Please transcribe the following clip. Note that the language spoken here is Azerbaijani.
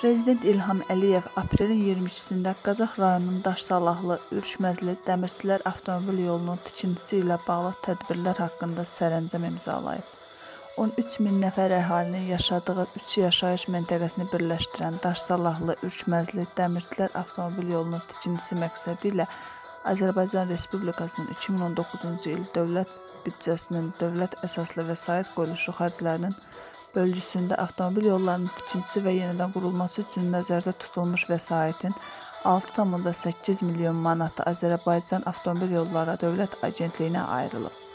Prezident İlham Əliyev aprelin 22-sində Qazax rayonunun Daşsalahlı Ürkməzli Dəmirçilər avtomobil yolunun tikintisi ilə bağlı tədbirlər haqqında sərəncam imzalayıb. 13 min nəfər əhalinin yaşadığı 3 yaşayış məntəqəsini birləşdirən Daşsalahlı Ürkməzli Dəmirçilər avtomobil yolunun tikintisi məqsədi ilə Azərbaycan Respublikasının 2019-cu il dövlət büdcəsinin dövlət əsaslı vəsait qoyuluşu xərclərinin bölgüsündə avtomobil yollarının tikintisi və yenidən qurulması üçün nəzərdə tutulmuş vəsaitin 6,8 milyon manatı Azərbaycan Avtomobil Yolları Dövlət Agentliyinə ayrılıb.